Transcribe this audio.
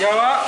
Jawa